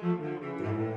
Música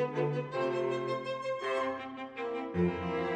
Thank you.